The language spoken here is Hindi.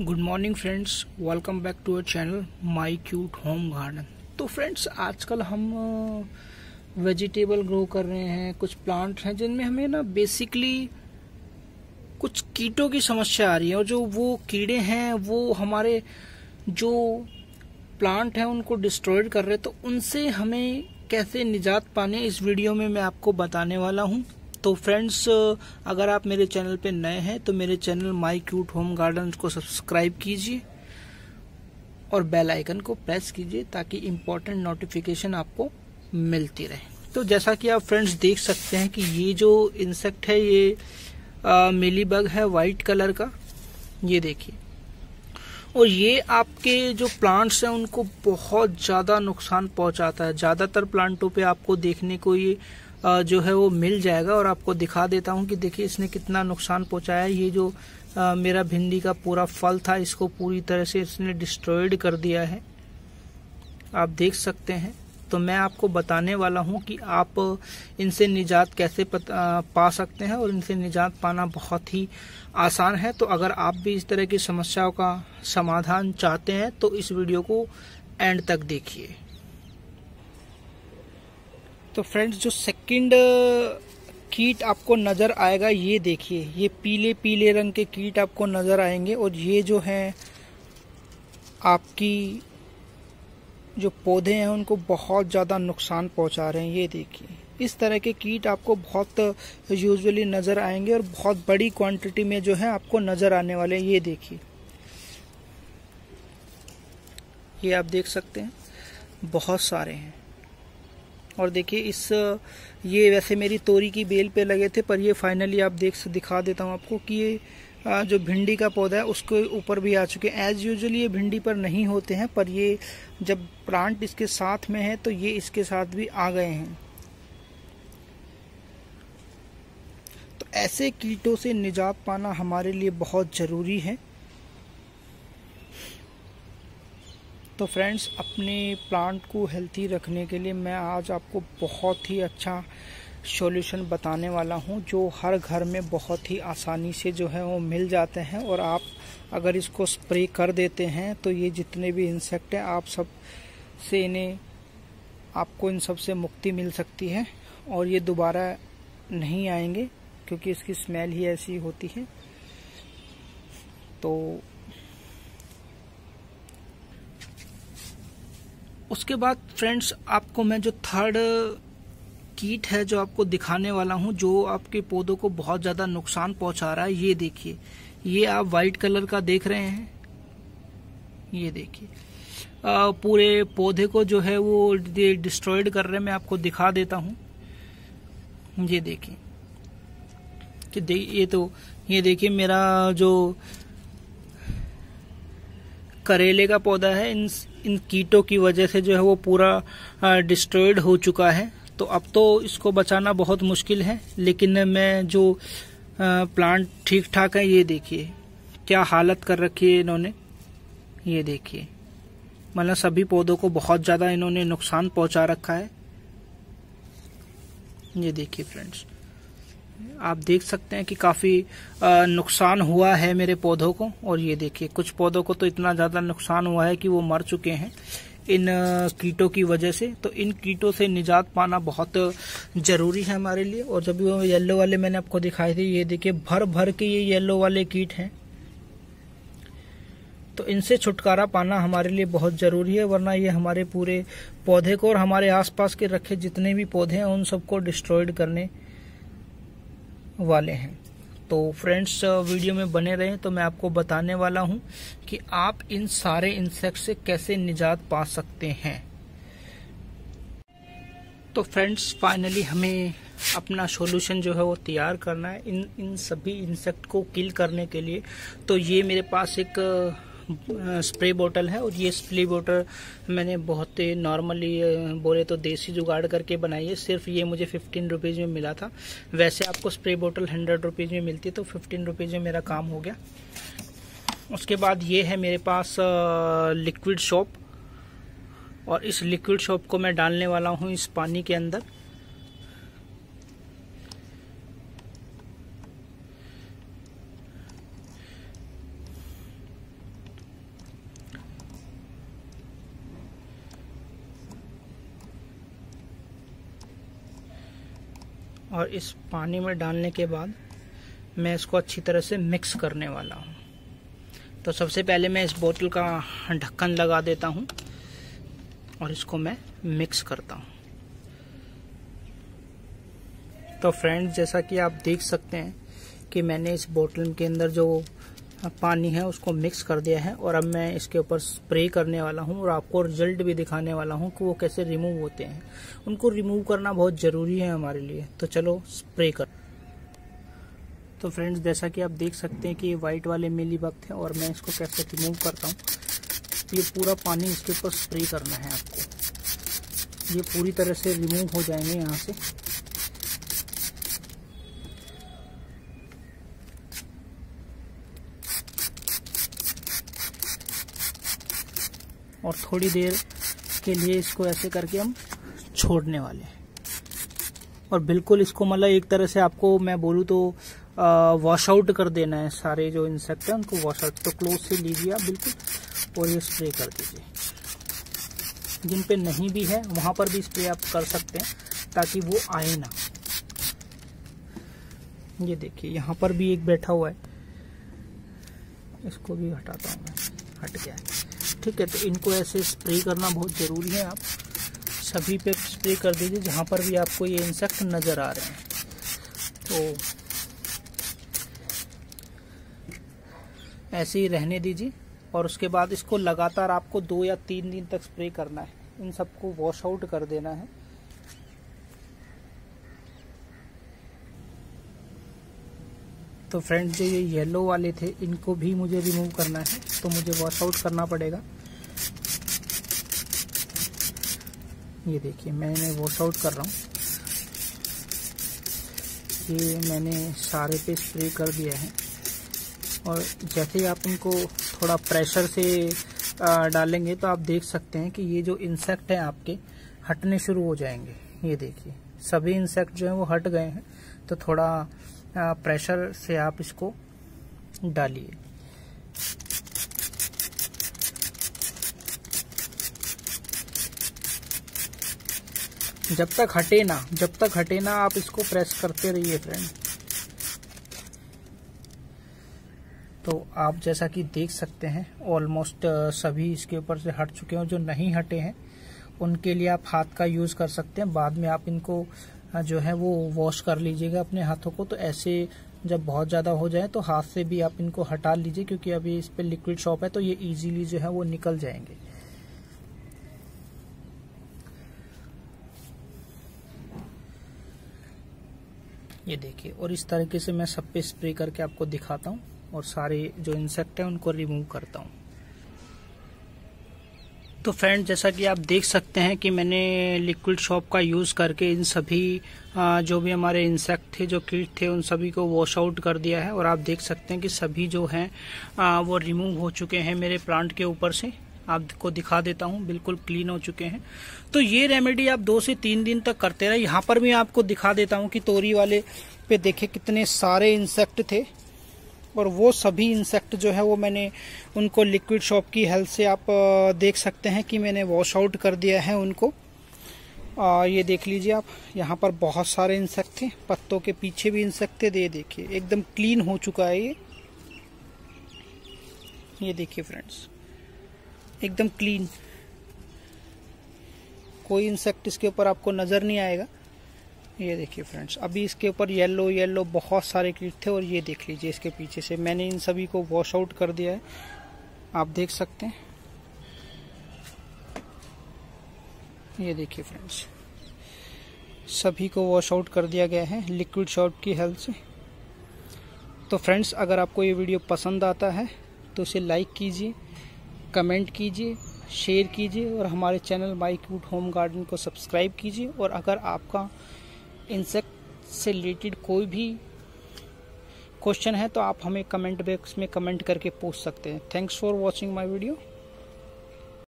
Good morning friends welcome back to our channel my cute home garden तो फ्रेंड्स आजकल हम वेजिटेबल ग्रो कर रहे हैं, कुछ प्लांट हैं जिनमें हमें ना बेसिकली कुछ कीटों की समस्या आ रही है और जो वो कीड़े हैं, वो हमारे जो प्लांट हैं उनको डिस्ट्रॉयड कर रहे हैं। तो उनसे हमें कैसे निजात पाने, इस वीडियो में मैं आपको बताने वाला हूँ। तो फ्रेंड्स अगर आप मेरे चैनल पे नए हैं तो मेरे channel my cute home garden को सब्सक्राइब कीजिए और बेल आइकन को प्रेस कीजिए ताकि इम्पोर्टेंट नोटिफिकेशन आपको मिलती रहे। तो जैसा कि आप फ्रेंड्स देख सकते हैं कि ये जो इंसेक्ट है, ये मिली बग है वाइट कलर का, ये देखिए। और ये आपके जो प्लांट्स हैं, उनको बहुत ज़्यादा नुकसान पहुंचाता है। ज़्यादातर प्लांटों पे आपको देखने को ये जो है वो मिल जाएगा और आपको दिखा देता हूँ कि देखिए इसने कितना नुकसान पहुँचाया ये जो आ, मेरा भिंडी का पूरा फल था इसको पूरी तरह से इसने डिस्ट्रॉयड कर दिया है। आप देख सकते हैं। तो मैं आपको बताने वाला हूँ कि आप इनसे निजात कैसे पा सकते हैं और इनसे निजात पाना बहुत ही आसान है। तो अगर आप भी इस तरह की समस्याओं का समाधान चाहते हैं तो इस वीडियो को एंड तक देखिए। तो फ्रेंड्स जो सेकंड कीट आपको नज़र आएगा, ये देखिए, ये पीले पीले रंग के कीट आपको नज़र आएँगे और ये जो है, आपकी जो पौधे हैं, उनको बहुत ज़्यादा नुकसान पहुँचा रहे हैं, ये देखिए। इस तरह के कीट आपको बहुत यूजुअली नज़र आएँगे और बहुत बड़ी क्वांटिटी में जो है, आपको नज़र आने वाले हैं, ये देखिए। ये आप देख सकते हैं, बहुत सारे हैं। और देखिए इस, ये वैसे मेरी तोरी की बेल पे लगे थे, पर ये फाइनली आप देख, दिखा देता हूँ आपको कि ये जो भिंडी का पौधा है, उसके ऊपर भी आ चुके हैं। एज यूजली ये भिंडी पर नहीं होते हैं, पर ये जब प्लांट इसके साथ में है तो ये इसके साथ भी आ गए हैं। तो ऐसे कीटों से निजात पाना हमारे लिए बहुत ज़रूरी है। तो फ्रेंड्स अपने प्लांट को हेल्थी रखने के लिए मैं आज आपको बहुत ही अच्छा सॉल्यूशन बताने वाला हूँ, जो हर घर में बहुत ही आसानी से जो है वो मिल जाते हैं। और आप अगर इसको स्प्रे कर देते हैं तो ये जितने भी इंसेक्ट हैं, आप सबसे इन्हें, आपको इन सबसे मुक्ति मिल सकती है। और ये दोबारा नहीं आएँगे, क्योंकि इसकी स्मेल ही ऐसी होती है। तो उसके बाद फ्रेंड्स आपको मैं जो थर्ड कीट है जो आपको दिखाने वाला हूँ जो आपके पौधों को बहुत ज़्यादा नुकसान पहुँचा रहा है ये देखिए। ये आप व्हाइट कलर का देख रहे हैं। ये देखिए। पूरे पौधे को जो है वो डिस्ट्रॉयड कर रहे हैं मैं आपको दिखा देता हूँ। ये देखिए। कि दे, ये तो ये देखिए मेरा जो करेले का पौधा है इन इन कीटों की वजह से जो है वो पूरा डिस्ट्रॉयड हो चुका है। तो अब तो इसको बचाना बहुत मुश्किल है, लेकिन मैं जो प्लांट ठीक ठाक है, ये देखिए। क्या हालत कर रखी है इन्होंने? ये देखिए। मतलब सभी पौधों को बहुत ज़्यादा इन्होंने नुकसान पहुँचा रखा है। ये देखिए फ्रेंड्स। आप देख सकते हैं कि काफ़ी नुकसान हुआ है मेरे पौधों को। और ये देखिए, कुछ पौधों को तो इतना ज़्यादा नुकसान हुआ है कि वो मर चुके हैं इन कीटों की वजह से। तो इन कीटों से निजात पाना बहुत ज़रूरी है हमारे लिए। और जब वो येलो वाले मैंने आपको दिखाए थे, ये देखिए भर भर के ये येलो वाले कीट हैं। तो इनसे छुटकारा पाना हमारे लिए बहुत ज़रूरी है, वरना ये हमारे पूरे पौधे को और हमारे आसपास के रखे जितने भी पौधे हैं, उन सबको डिस्ट्रॉयड करने वाले हैं। तो फ्रेंड्स वीडियो में बने रहें तो मैं आपको बताने वाला हूँ कि आप इन सारे इंसेक्ट से कैसे निजात पा सकते हैं। तो फ्रेंड्स फाइनली हमें अपना सॉल्यूशन जो है वो तैयार करना है। इन इन सभी इंसेक्ट को किल करने के लिए। तो ये मेरे पास एक स्प्रे बोतल है और ये स्प्रे बोतल मैंने बहुत नॉर्मली बोले तो देसी जुगाड़ करके बनाई है। सिर्फ़ ये मुझे फिफ्टीन रुपीज़ में मिला था। वैसे आपको स्प्रे बोतल हंड्रेड रुपीज़ में मिलती है तो फिफ्टीन रुपीज़ में मेरा काम हो गया। उसके बाद ये है मेरे पास लिक्विड शॉप और इस लिक्विड शॉप को मैं डालने वाला हूँ इस पानी के अंदर। और इस पानी में डालने के बाद मैं इसको अच्छी तरह से मिक्स करने वाला हूँ। तो सबसे पहले मैं इस बोतल का ढक्कन लगा देता हूँ और इसको मैं मिक्स करता हूँ। तो फ्रेंड्स जैसा कि आप देख सकते हैं कि मैंने इस बोतल के अंदर जो पानी है, उसको मिक्स कर दिया है और अब मैं इसके ऊपर स्प्रे करने वाला हूँ और आपको रिज़ल्ट भी दिखाने वाला हूँ कि वो कैसे रिमूव होते हैं। उनको रिमूव करना बहुत ज़रूरी है हमारे लिए। तो चलो स्प्रे कर। तो फ्रेंड्स जैसा कि आप देख सकते हैं कि ये वाइट वाले मिली वक्त है और मैं इसको कैसे रिमूव करता हूँ। ये पूरा पानी इसके ऊपर स्प्रे करना है आपको। ये पूरी तरह से रिमूव हो जाएँगे यहाँ से। और थोड़ी देर के लिए इसको ऐसे करके हम छोड़ने वाले हैं। और बिल्कुल इसको मतलब एक तरह से आपको मैं बोलूँ तो वॉश आउट कर देना है सारे जो इंसेक्ट हैं, उनको वॉश आउट तो क्लोज से लीजिए आप बिल्कुल, और ये स्प्रे कर दीजिए। जिन पे नहीं भी है, वहाँ पर भी स्प्रे आप कर सकते हैं, ताकि वो आए ना। ये देखिए, यहाँ पर भी एक बैठा हुआ है। इसको भी हटाता हूँ मैं, हट गया ठीक है तो इनको ऐसे स्प्रे करना बहुत ज़रूरी है आप। सभी पे स्प्रे कर दीजिए, जहाँ पर भी आपको ये इंसेक्ट नज़र आ रहे हैं। तो ऐसे ही रहने दीजिए, और उसके बाद इसको लगातार आपको दो या तीन दिन तक स्प्रे करना है। इन सबको वॉश आउट कर देना है। तो फ्रेंड्स जो ये येलो वाले थे, इनको भी मुझे रिमूव करना है तो मुझे वॉश आउट करना पड़ेगा। ये देखिए, मैंने वॉश आउट कर रहा हूँ। ये मैंने सारे पे स्प्रे कर दिया है। और जैसे ही आप इनको थोड़ा प्रेशर से डालेंगे तो आप देख सकते हैं कि ये जो इंसेक्ट हैं आपके, हटने शुरू हो जाएँगे। ये देखिए, सभी इंसेक्ट जो हैं वो हट गए हैं। तो थोड़ा प्रेशर से आप इसको डालिए। जब तक हटे ना, जब तक हटे ना आप इसको प्रेस करते रहिए फ्रेंड तो आप जैसा कि देख सकते हैं ऑलमोस्ट सभी इसके ऊपर से हट चुके हैं जो नहीं हटे हैं, उनके लिए आप हाथ का यूज़ कर सकते हैं। बाद में आप इनको जो है, वो वॉश कर लीजिएगा अपने हाथों को। तो ऐसे जब बहुत ज़्यादा हो जाए तो हाथ से भी आप इनको हटा लीजिए, क्योंकि अभी इस पे लिक्विड शॉप है तो ये इजीली जो है, वो निकल जाएँगे। ये देखिए, और इस तरीके से मैं सब पे स्प्रे करके आपको दिखाता हूँ, और सारे जो इंसेक्ट है, उनको रिमूव करता हूँ। तो फ्रेंड जैसा कि आप देख सकते हैं कि मैंने लिक्विड शॉप का यूज़ करके इन सभी जो भी हमारे इंसेक्ट थे, जो कीट थे, उन सभी को वॉश आउट कर दिया है। और आप देख सकते हैं कि सभी जो हैं वो रिमूव हो चुके हैं मेरे प्लांट के ऊपर से। आपको दिखा देता हूँ, बिल्कुल क्लीन हो चुके हैं। तो ये रेमेडी आप दो से तीन दिन तक करते रहे। यहाँ पर भी आपको दिखा देता हूँ कि तोरी वाले पे देखे कितने सारे इंसेक्ट थे। और वो सभी इंसेक्ट जो है वो मैंने उनको लिक्विड शॉप की हेल्प से आप देख सकते हैं कि मैंने वॉश आउट कर दिया है उनको। आ, ये देख लीजिए आप यहाँ पर बहुत सारे इंसेक्ट थे पत्तों के पीछे भी इंसेक्ट थे ये देखिए एकदम क्लीन हो चुका है ये। ये देखिए फ्रेंड्स एकदम क्लीन कोई इंसेक्ट इसके ऊपर आपको नज़र नहीं आएगा। ये देखिए फ्रेंड्स, अभी इसके ऊपर येलो येलो बहुत सारे कीट थे और ये देख लीजिए इसके पीछे से। मैंने इन सभी को वॉश आउट कर दिया है। आप देख सकते हैं। ये देखिए फ्रेंड्स, सभी को वॉश आउट कर दिया गया है लिक्विड शॉर्ट की हेल्प से। तो फ्रेंड्स, अगर आपको ये वीडियो पसंद आता है तो इसे लाइक कीजिए कमेंट कीजिए शेयर कीजिए और हमारे channel my cute home garden को सब्सक्राइब कीजिए। और अगर आपका इंसेक्ट से रिलेटेड कोई भी क्वेश्चन है तो आप हमें कमेंट बॉक्स में कमेंट करके पूछ सकते हैं। Thanks for watching my video